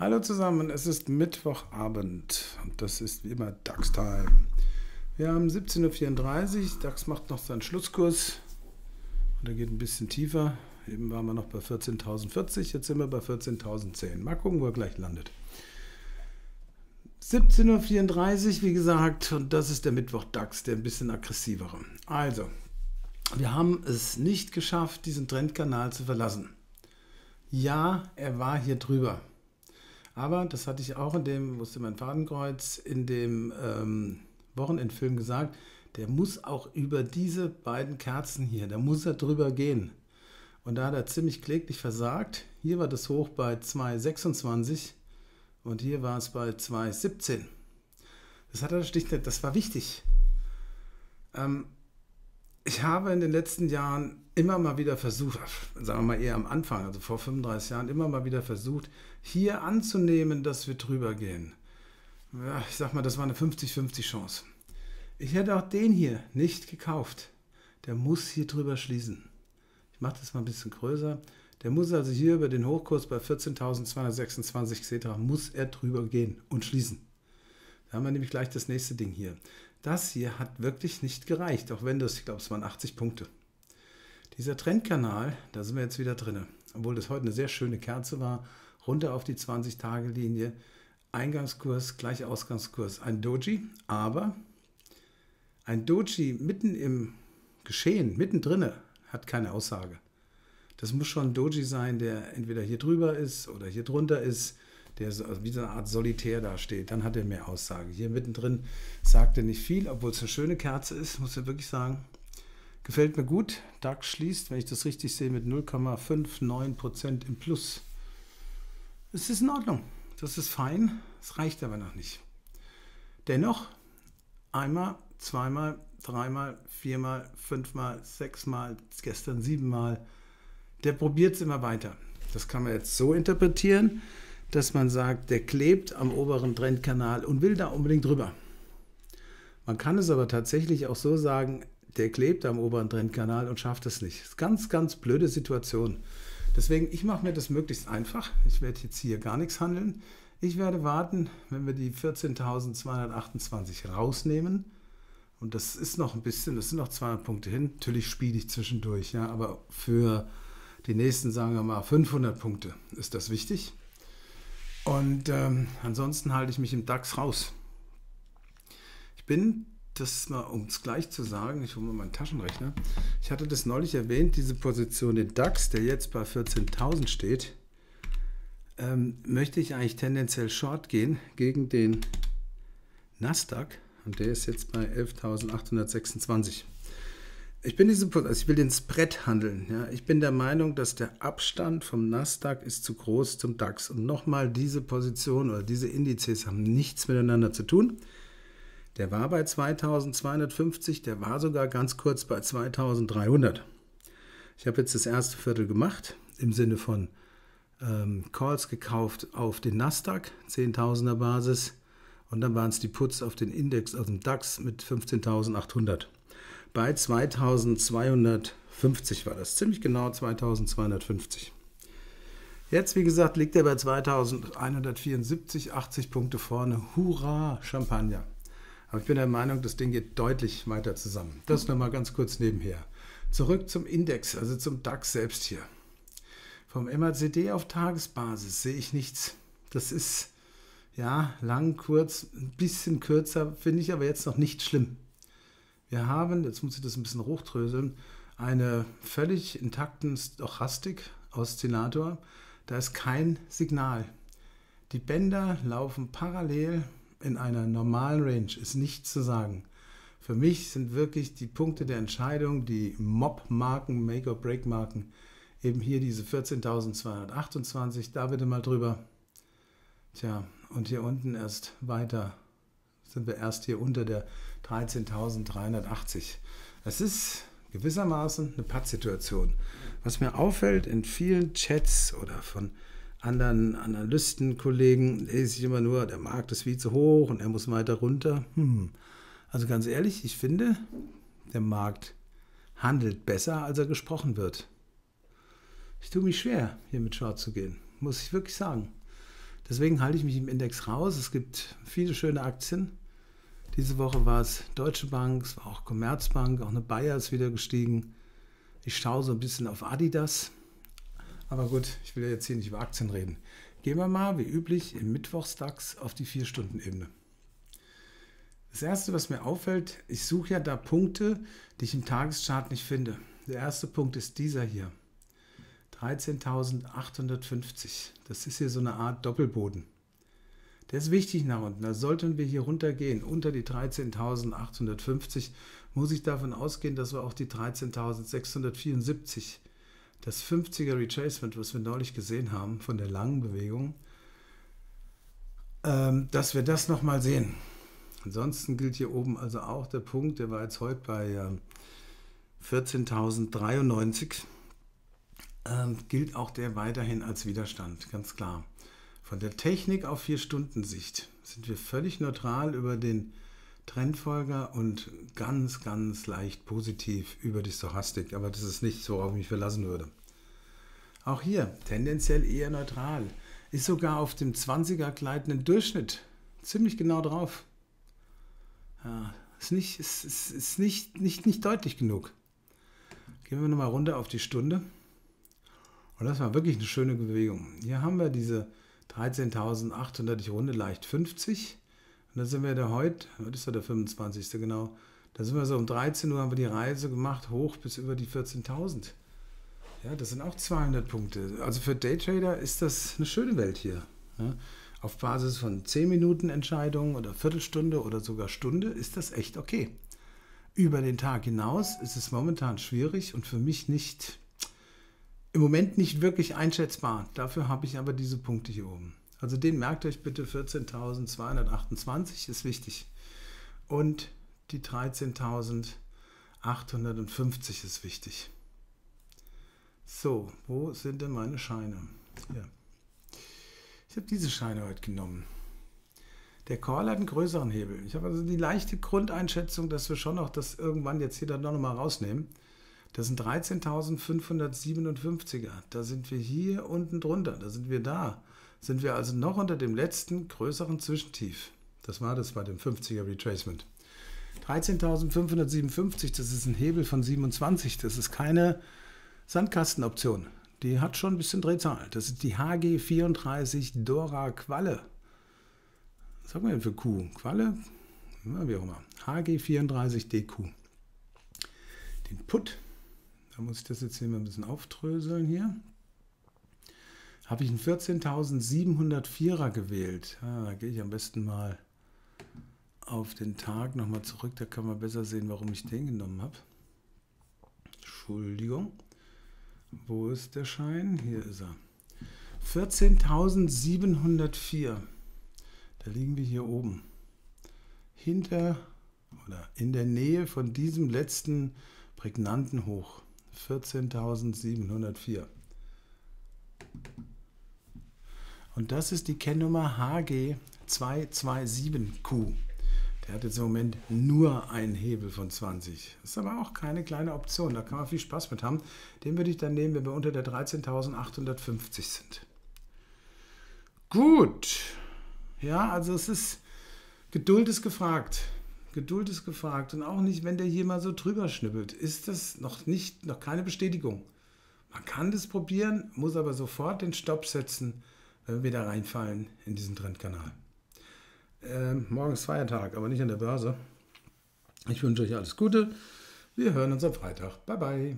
Hallo zusammen, es ist Mittwochabend und das ist wie immer DAX-Time. Wir haben 17.34 Uhr, DAX macht noch seinen Schlusskurs und er geht ein bisschen tiefer. Eben waren wir noch bei 14.040, jetzt sind wir bei 14.010. Mal gucken, wo er gleich landet. 17.34 Uhr, wie gesagt, und das ist der Mittwoch DAX, der ein bisschen aggressivere. Also, wir haben es nicht geschafft, diesen Trendkanal zu verlassen. Ja, er war hier drüber. Aber das hatte ich auch in dem, wusste mein Fadenkreuz, in dem ähm, Wochenendfilm gesagt, der muss auch über diese beiden Kerzen hier, da muss er drüber gehen. Und da hat er ziemlich kläglich versagt. Hier war das Hoch bei 2,26 und hier war es bei 2,17. Das hat er schlicht das war wichtig. Ähm, ich habe in den letzten Jahren immer mal wieder versucht, sagen wir mal eher am Anfang, also vor 35 Jahren, immer mal wieder versucht, hier anzunehmen, dass wir drüber gehen. Ja, ich sag mal, das war eine 50-50 Chance. Ich hätte auch den hier nicht gekauft. Der muss hier drüber schließen. Ich mache das mal ein bisschen größer. Der muss also hier über den Hochkurs bei 14.226 Xetra, muss er drüber gehen und schließen. Da haben wir nämlich gleich das nächste Ding hier. Das hier hat wirklich nicht gereicht, auch wenn das, ich glaube, es waren 80 Punkte. Dieser Trendkanal, da sind wir jetzt wieder drin. Obwohl das heute eine sehr schöne Kerze war, runter auf die 20-Tage-Linie. Eingangskurs, gleich Ausgangskurs, ein Doji, aber ein Doji mitten im Geschehen, mittendrin, hat keine Aussage. Das muss schon ein Doji sein, der entweder hier drüber ist oder hier drunter ist der so, also wie so eine Art Solitär dasteht, dann hat er mehr Aussage. Hier mittendrin sagt er nicht viel, obwohl es eine schöne Kerze ist, muss ich wirklich sagen. Gefällt mir gut. DAX schließt, wenn ich das richtig sehe, mit 0,59% im Plus. Es ist in Ordnung. Das ist fein. Es reicht aber noch nicht. Dennoch, einmal, zweimal, dreimal, viermal, fünfmal, sechsmal, gestern siebenmal. Der probiert es immer weiter. Das kann man jetzt so interpretieren dass man sagt, der klebt am oberen Trendkanal und will da unbedingt drüber. Man kann es aber tatsächlich auch so sagen, der klebt am oberen Trendkanal und schafft es nicht. Das ist ganz, ganz blöde Situation. Deswegen, ich mache mir das möglichst einfach. Ich werde jetzt hier gar nichts handeln. Ich werde warten, wenn wir die 14.228 rausnehmen. Und das ist noch ein bisschen, das sind noch 200 Punkte hin. Natürlich spiele ich zwischendurch, ja, aber für die nächsten, sagen wir mal, 500 Punkte ist das wichtig. Und ähm, ansonsten halte ich mich im DAX raus. Ich bin, das mal um es gleich zu sagen, ich hole mal meinen Taschenrechner. Ich hatte das neulich erwähnt, diese Position, den DAX, der jetzt bei 14.000 steht, ähm, möchte ich eigentlich tendenziell short gehen gegen den Nasdaq. Und der ist jetzt bei 11.826 ich bin diese, also ich will den Spread handeln. Ja. Ich bin der Meinung, dass der Abstand vom Nasdaq ist zu groß zum DAX. Und nochmal, diese Position oder diese Indizes haben nichts miteinander zu tun. Der war bei 2250, der war sogar ganz kurz bei 2300. Ich habe jetzt das erste Viertel gemacht, im Sinne von ähm, Calls gekauft auf den Nasdaq, 10.000er Basis. Und dann waren es die Puts auf den Index aus dem DAX mit 15.800 bei 2250 war das. Ziemlich genau 2250. Jetzt, wie gesagt, liegt er bei 2174, 80 Punkte vorne. Hurra, Champagner. Aber ich bin der Meinung, das Ding geht deutlich weiter zusammen. Das nochmal ganz kurz nebenher. Zurück zum Index, also zum DAX selbst hier. Vom MACD auf Tagesbasis sehe ich nichts. Das ist ja lang, kurz, ein bisschen kürzer, finde ich aber jetzt noch nicht schlimm. Wir haben, jetzt muss ich das ein bisschen hochdröseln, einen völlig intakten Stochastik-Oszillator. Da ist kein Signal. Die Bänder laufen parallel in einer normalen Range, ist nichts zu sagen. Für mich sind wirklich die Punkte der Entscheidung, die Mob-Marken, Make-or-Break-Marken, eben hier diese 14.228, da bitte mal drüber. Tja, und hier unten erst weiter sind wir erst hier unter der 13.380. Es ist gewissermaßen eine Pattsituation. Was mir auffällt in vielen Chats oder von anderen Analysten, Kollegen, lese ich immer nur, der Markt ist viel zu hoch und er muss weiter runter. Hm. Also ganz ehrlich, ich finde, der Markt handelt besser, als er gesprochen wird. Ich tue mich schwer, hier mit Short zu gehen, muss ich wirklich sagen. Deswegen halte ich mich im Index raus. Es gibt viele schöne Aktien. Diese Woche war es Deutsche Bank, es war auch Commerzbank, auch eine Bayer ist wieder gestiegen. Ich schaue so ein bisschen auf Adidas. Aber gut, ich will ja jetzt hier nicht über Aktien reden. Gehen wir mal, wie üblich, im Mittwochsdax auf die 4-Stunden-Ebene. Das erste, was mir auffällt, ich suche ja da Punkte, die ich im Tageschart nicht finde. Der erste Punkt ist dieser hier. 13.850. Das ist hier so eine Art Doppelboden. Der ist wichtig nach unten. Da sollten wir hier runtergehen. Unter die 13.850 muss ich davon ausgehen, dass wir auch die 13.674, das 50er Retracement, was wir neulich gesehen haben von der langen Bewegung, ähm, dass wir das nochmal sehen. Ansonsten gilt hier oben also auch der Punkt, der war jetzt heute bei äh, 14.093, ähm, gilt auch der weiterhin als Widerstand, ganz klar. Von der Technik auf 4-Stunden-Sicht sind wir völlig neutral über den Trendfolger und ganz, ganz leicht positiv über die Stochastik. Aber das ist nicht so, worauf ich mich verlassen würde. Auch hier tendenziell eher neutral. Ist sogar auf dem 20er gleitenden Durchschnitt ziemlich genau drauf. Ja, ist nicht, ist, ist, ist nicht, nicht, nicht deutlich genug. Gehen wir nochmal runter auf die Stunde. Und das war wirklich eine schöne Bewegung. Hier haben wir diese 13.800, ich runde leicht 50. Und dann sind wir da heute, was ist da der 25. genau? Da sind wir so um 13 Uhr, haben wir die Reise gemacht, hoch bis über die 14.000. Ja, das sind auch 200 Punkte. Also für Daytrader ist das eine schöne Welt hier. Ja, auf Basis von 10 Minuten Entscheidungen oder Viertelstunde oder sogar Stunde ist das echt okay. Über den Tag hinaus ist es momentan schwierig und für mich nicht im Moment nicht wirklich einschätzbar. Dafür habe ich aber diese Punkte hier oben. Also den merkt euch bitte 14.228 ist wichtig. Und die 13.850 ist wichtig. So, wo sind denn meine Scheine? Hier. Ich habe diese Scheine heute genommen. Der Call hat einen größeren Hebel. Ich habe also die leichte Grundeinschätzung, dass wir schon noch das irgendwann jetzt hier dann noch mal rausnehmen. Das sind 13.557er. Da sind wir hier unten drunter. Da sind wir da. Sind wir also noch unter dem letzten größeren Zwischentief. Das war das bei dem 50er Retracement. 13.557, das ist ein Hebel von 27. Das ist keine Sandkastenoption. Die hat schon ein bisschen Drehzahl. Das ist die HG34 Dora Qualle. Was sagen wir denn für Q? Qualle? Ja, wie auch immer. HG34DQ. Den Put muss ich das jetzt hier mal ein bisschen auftröseln hier. Habe ich einen 14.704er gewählt. Ja, da gehe ich am besten mal auf den Tag nochmal zurück. Da kann man besser sehen, warum ich den genommen habe. Entschuldigung. Wo ist der Schein? Hier ist er. 14.704. Da liegen wir hier oben. Hinter oder in der Nähe von diesem letzten prägnanten Hoch. 14.704. Und das ist die Kennnummer HG227Q. Der hat jetzt im Moment nur einen Hebel von 20. Das ist aber auch keine kleine Option. Da kann man viel Spaß mit haben. Den würde ich dann nehmen, wenn wir unter der 13.850 sind. Gut. Ja, also es ist, Geduld ist gefragt. Geduld ist gefragt und auch nicht, wenn der hier mal so drüber schnippelt, ist das noch nicht, noch keine Bestätigung. Man kann das probieren, muss aber sofort den Stopp setzen, wenn wir wieder reinfallen in diesen Trendkanal. Ähm, morgen ist Feiertag, aber nicht an der Börse. Ich wünsche euch alles Gute. Wir hören uns am Freitag. Bye bye.